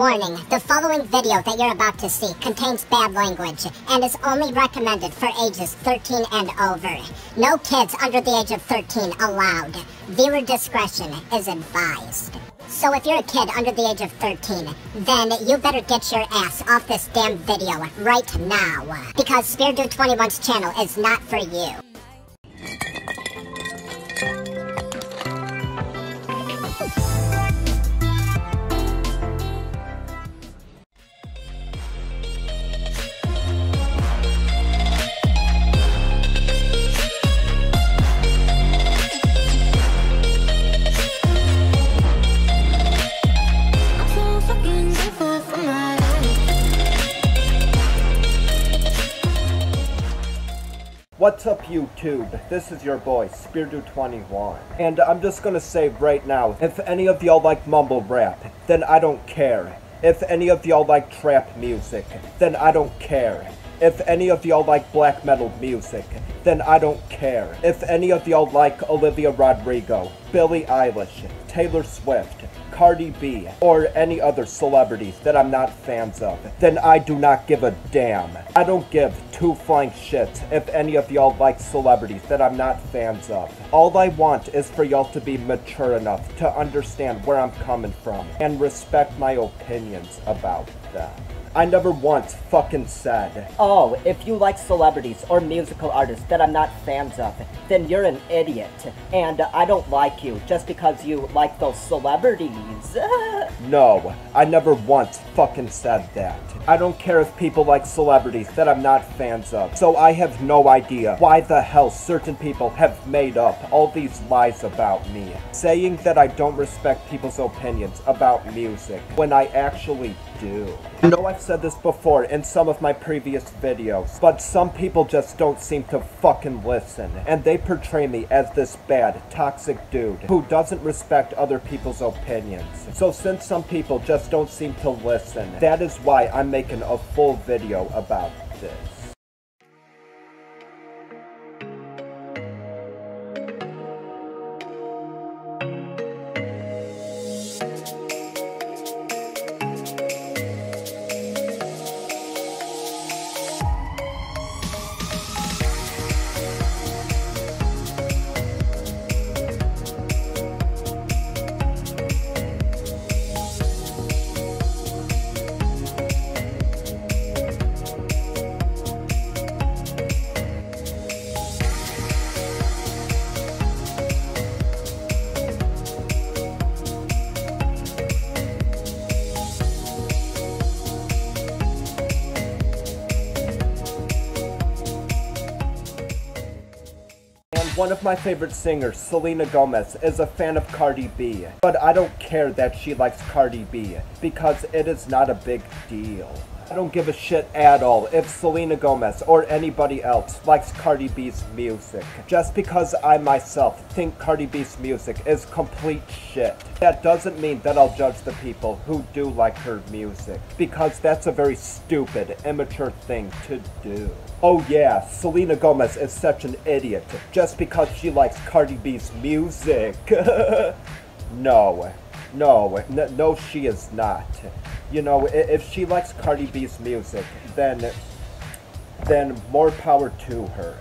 Warning, the following video that you're about to see contains bad language and is only recommended for ages 13 and over. No kids under the age of 13 allowed. Viewer discretion is advised. So if you're a kid under the age of 13, then you better get your ass off this damn video right now. Because Speardude21's channel is not for you. What's up YouTube? This is your boy, Speardude21. And I'm just gonna say right now, if any of y'all like mumble rap, then I don't care. If any of y'all like trap music, then I don't care. If any of y'all like black metal music, then I don't care. If any of y'all like Olivia Rodrigo, Billie Eilish, Taylor Swift, Cardi B, or any other celebrities that I'm not fans of, then I do not give a damn. I don't give two flying shits if any of y'all like celebrities that I'm not fans of. All I want is for y'all to be mature enough to understand where I'm coming from and respect my opinions about them. I never once fucking said, Oh, if you like celebrities or musical artists that I'm not fans of, then you're an idiot. And I don't like you just because you like those celebrities. No, I never once fucking said that. I don't care if people like celebrities that I'm not fans of, so I have no idea why the hell certain people have made up all these lies about me, saying that I don't respect people's opinions about music, when I actually do. I know I've said this before in some of my previous videos, but some people just don't seem to fucking listen, and they portray me as this bad, toxic dude who doesn't respect other people's opinions. So since some people just don't seem to listen, that is why I'm making a full video about this. One of my favorite singers, Selena Gomez, is a fan of Cardi B. But I don't care that she likes Cardi B, because it is not a big deal. I don't give a shit at all if Selena Gomez or anybody else likes Cardi B's music. Just because I myself think Cardi B's music is complete shit. That doesn't mean that I'll judge the people who do like her music. Because that's a very stupid, immature thing to do. Oh yeah, Selena Gomez is such an idiot just because she likes Cardi B's music. no, no, no, she is not. You know, if she likes Cardi B's music, then, then more power to her.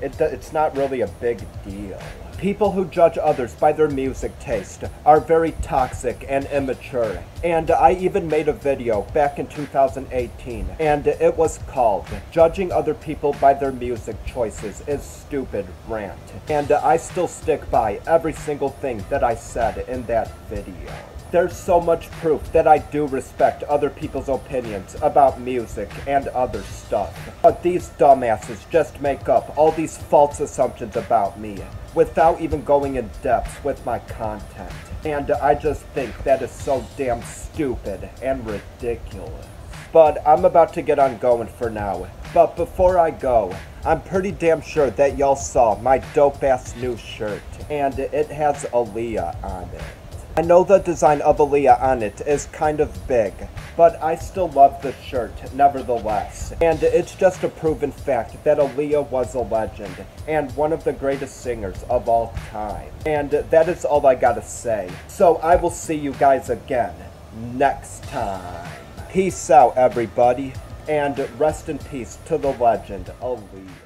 It, it's not really a big deal. People who judge others by their music taste are very toxic and immature. And I even made a video back in 2018, and it was called Judging Other People by Their Music Choices is Stupid Rant. And I still stick by every single thing that I said in that video. There's so much proof that I do respect other people's opinions about music and other stuff. But these dumbasses just make up all these false assumptions about me without even going in depth with my content. And I just think that is so damn stupid and ridiculous. But I'm about to get on going for now. But before I go, I'm pretty damn sure that y'all saw my dope ass new shirt. And it has Aaliyah on it. I know the design of Aaliyah on it is kind of big, but I still love the shirt nevertheless. And it's just a proven fact that Aaliyah was a legend and one of the greatest singers of all time. And that is all I gotta say. So I will see you guys again next time. Peace out, everybody, and rest in peace to the legend, Aaliyah.